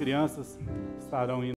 crianças estarão indo.